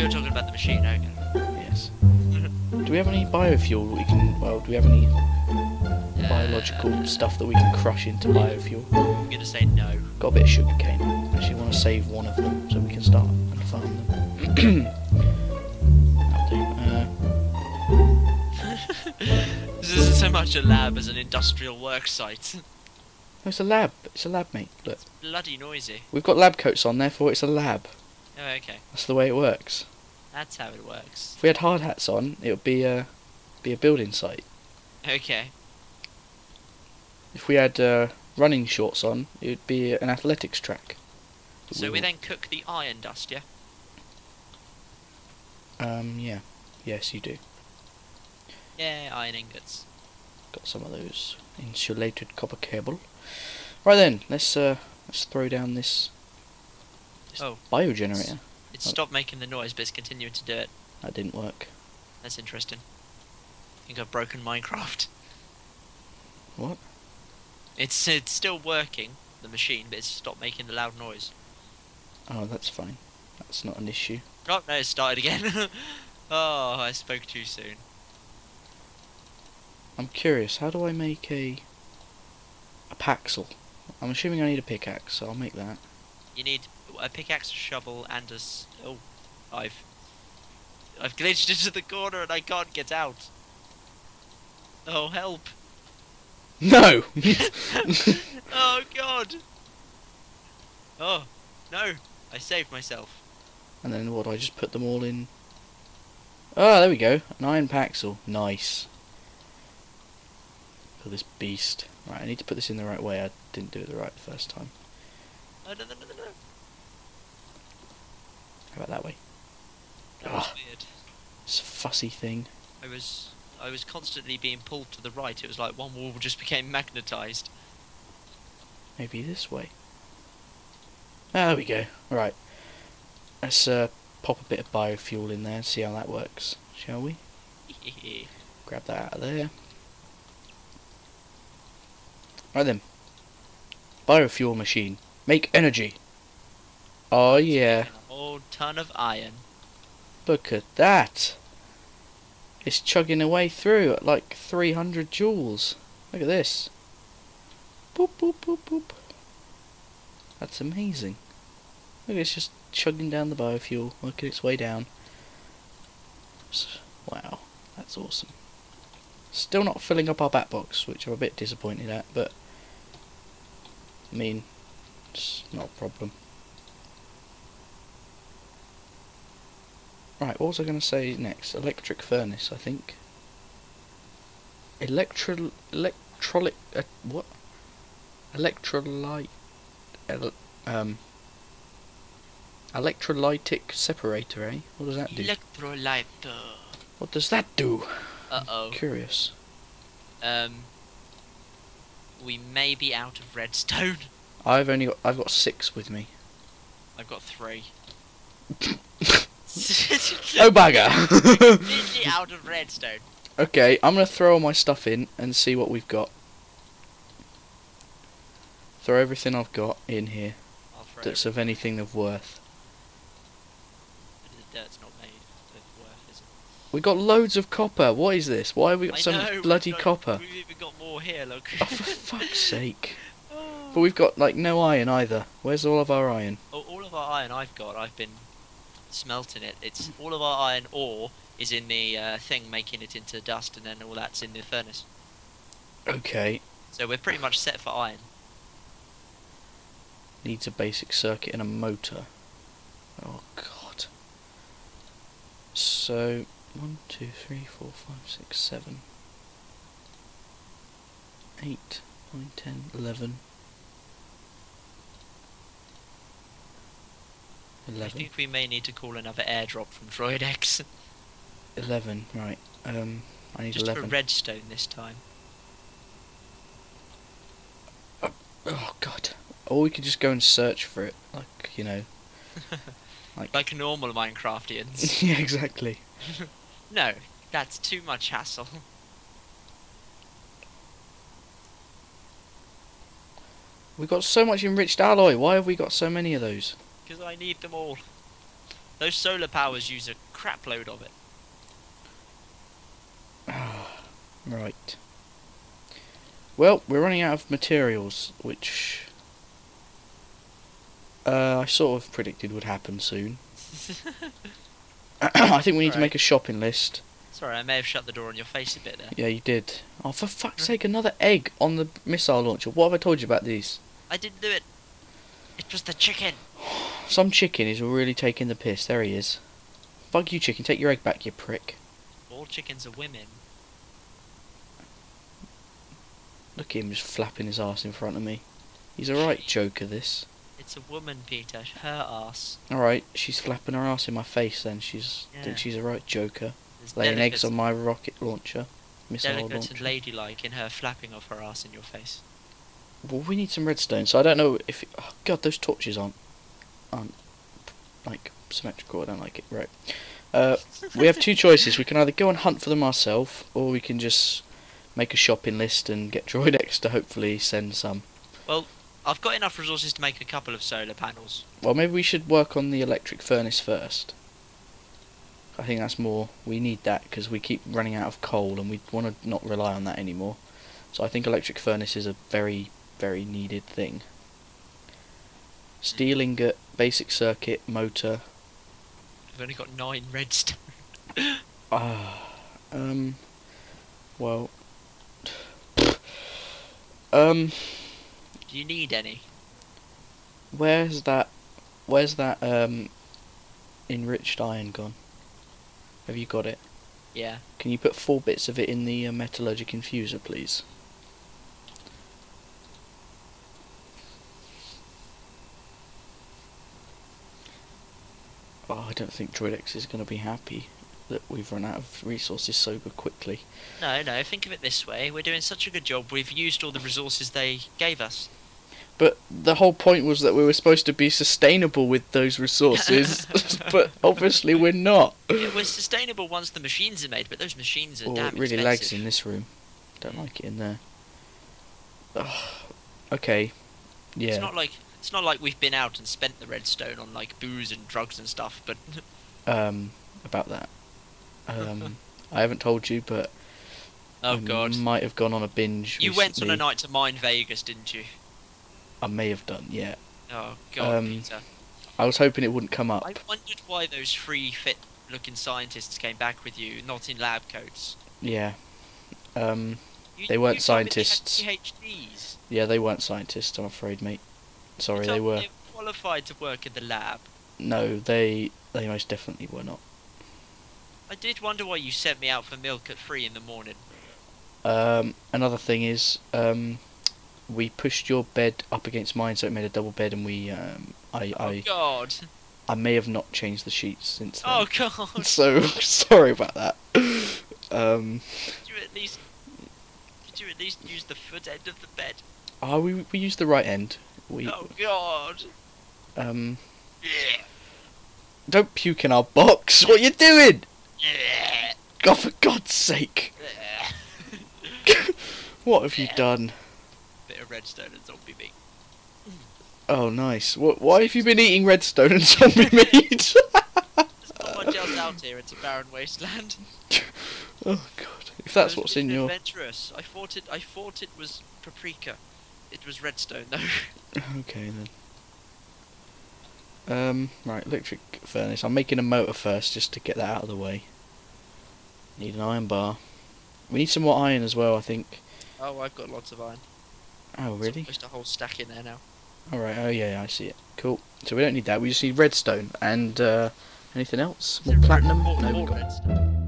you're talking about the machine, okay. Yes. do we have any biofuel we can? Well, do we have any biological Uh, stuff that we can crush into biofuel? I'm gonna say no. Got a bit of sugar cane. Actually, want to save one of them so we can start and farm them. Uh, this isn't so much a lab as an industrial work site. it's a lab. It's a lab, mate. Look, Bloody noisy. we've got lab coats on, therefore it's a lab. Oh, okay. That's the way it works. That's how it works. If we had hard hats on, it would be a be a building site. Okay. If we had uh, running shorts on, it would be an athletics track. So we then cook the iron dust, yeah? Um, yeah. Yes, you do. Yeah, iron ingots. Got some of those insulated copper cable. Right then, let's uh, let's throw down this, this Oh. biogenerator. It stopped making the noise, but it's continuing to do it. That didn't work. That's interesting. I think I've broken Minecraft. What? It's it's still working, the machine, but it's stopped making the loud noise. Oh, that's fine. That's not an issue. Oh, no, it started again. oh, I spoke too soon. I'm curious. How do I make a a paxel? I'm assuming I need a pickaxe, so I'll make that. You need a pickaxe, a shovel, and a s- oh, I've I've glitched into the corner and I can't get out. Oh help! No. oh god! Oh no! I saved myself. and then what? do I just put them all in. Oh, there we go. An iron paxel. Nice. For this beast. Right, I need to put this in the right way. I didn't do it the right the first time. Oh, no, no, no, no, no. How about that way? That was Ah. weird. It's a fussy thing. I was I was constantly being pulled to the right. It was like one wall just became magnetized. Maybe this way. Ah, there we go. Right. Let's uh, pop a bit of biofuel in there and see how that works, shall we? Grab that out of there. Right then. Biofuel machine. Make energy. Oh yeah. Ton of iron. Look at that. It's chugging away through at like 300 joules. Look at this. Boop boop boop boop. That's amazing. Look, it's just chugging down the biofuel. At its way down. Wow, that's awesome. Still not filling up our bat box, which I'm a bit disappointed at, but I mean, it's not a problem. Right, what was I going to say next? Electric furnace, I think. Electro... Electrolyte... Uh, what? Electrolyte... El, um... Electrolytic separator, eh? What does that do? Electrolyte. what does that do? Uh oh. Curious. Um. We may be out of redstone. I've only got... I've got six with me. I've got three. Oh, bugger! Completely out of redstone. okay, I'm going to throw all my stuff in and see what we've got. Throw everything I've got in here that's of anything of worth. The dirt's not made of worth, is it? We got loads of copper. What is this? Why have we got I so know, much bloody got- copper? We've even got more here, look. Oh, for fuck's sake. Oh. But we've got like no iron either. Where's all of our iron? Oh, all of our iron I've got, I've been smelting it. It's all of our iron ore is in the uh, thing, making it into dust, and then all that's in the furnace. Okay. So we're pretty much set for iron. Needs a basic circuit and a motor. Oh god. So one, two, three, four, five, six, seven. Eight, nine, ten, eleven. I think we may need to call another airdrop from Droid X. Eleven, right. Um I need Just eleven. for redstone this time. Oh god. Or we could just go and search for it. Like, you know. Like, Like normal Minecraftians. yeah, exactly. no, that's too much hassle. We've got so much enriched alloy. Why have we got so many of those? Because I need them all. Those solar powers use a crap load of it. right. Well, we're running out of materials, which uh, I sort of predicted would happen soon. I think we need to make a shopping list. Sorry, I may have shut the door on your face a bit there. Yeah, you did. Oh, for fuck's sake, another egg on the missile launcher. What have I told you about these? I didn't do it. It was the chicken. Some chicken is really taking the piss. There he is. Fuck you, chicken. Take your egg back, you prick. All chickens are women. Look at him just flapping his ass in front of me. He's a right joker, this. It's a woman, Peter. Her ass. Alright, she's flapping her ass in my face then. She's Yeah. think she's a right joker. There's Laying eggs on my rocket launcher. Missile Delicate launcher. and ladylike in her flapping of her ass in your face. Well, we need some redstone, so I don't know if... Oh, God, those torches aren't... aren't, like, symmetrical. I don't like it. Right. Uh, we have two choices. We can either go and hunt for them ourselves, or we can just make a shopping list and get Droidx to hopefully send some. Well, I've got enough resources to make a couple of solar panels. Well, maybe we should work on the electric furnace first. I think that's more. We need that because we keep running out of coal and we want to not rely on that anymore. So I think electric furnace is a very, very needed thing. Steel ingot, basic circuit, motor. I've only got nine redstone. Ah, um, well, um, Do you need any? where's that? Where's that um enriched iron gone? Have you got it? Yeah. Can you put four bits of it in the uh, metallurgic infuser, please? Oh, I don't think Droidx is going to be happy that we've run out of resources so quickly. No, no, think of it this way. We're doing such a good job, we've used all the resources they gave us. But the whole point was that we were supposed to be sustainable with those resources, but obviously we're not. It was sustainable once the machines are made, but those machines are Oh, damn it really expensive. lags in this room. Don't like it in there. Ugh. Okay. Yeah. It's not like it's not like we've been out and spent the redstone on like booze and drugs and stuff, but um about that. Um I haven't told you but oh I god. might have gone on a binge. You went on a night to mine Vegas, didn't you? I may have done, yeah. Oh god, Um, Peter. I was hoping it wouldn't come up. I wondered why those three fit looking scientists came back with you, not in lab coats. Yeah. Um You, They weren't you told had scientists. PhDs. yeah, they weren't scientists, I'm afraid, mate. Sorry, they were qualified to work in the lab. no, they they most definitely were not. I did wonder why you sent me out for milk at three in the morning. Um another thing is, um we pushed your bed up against mine so it made a double bed and we um I Oh I, god. I may have not changed the sheets since then. Oh god. So sorry about that. Um, Did you at least did you at least use the foot end of the bed? oh, we we used the right end. We Oh god. um Yeah. don't puke in our box. What are you doing? Yeah. God, for God's sake! what have you done? Bit of redstone and zombie meat. Oh, nice. What? Why have you been eating redstone and zombie meat? Much else out here. It's a barren wasteland. oh God! If that's what's in your adventurous. I thought it. I thought it was paprika. It was redstone though. Okay then. Um, right, electric furnace. I'm making a motor first just to get that out of the way. Need an iron bar. We need some more iron as well, I think. oh, I've got lots of iron. Oh, really? Almost a whole stack in there now. Alright, oh yeah, yeah, I see it. Cool. So we don't need that, we just need redstone and uh, anything else? More Is it red- platinum? More, No, more redstone.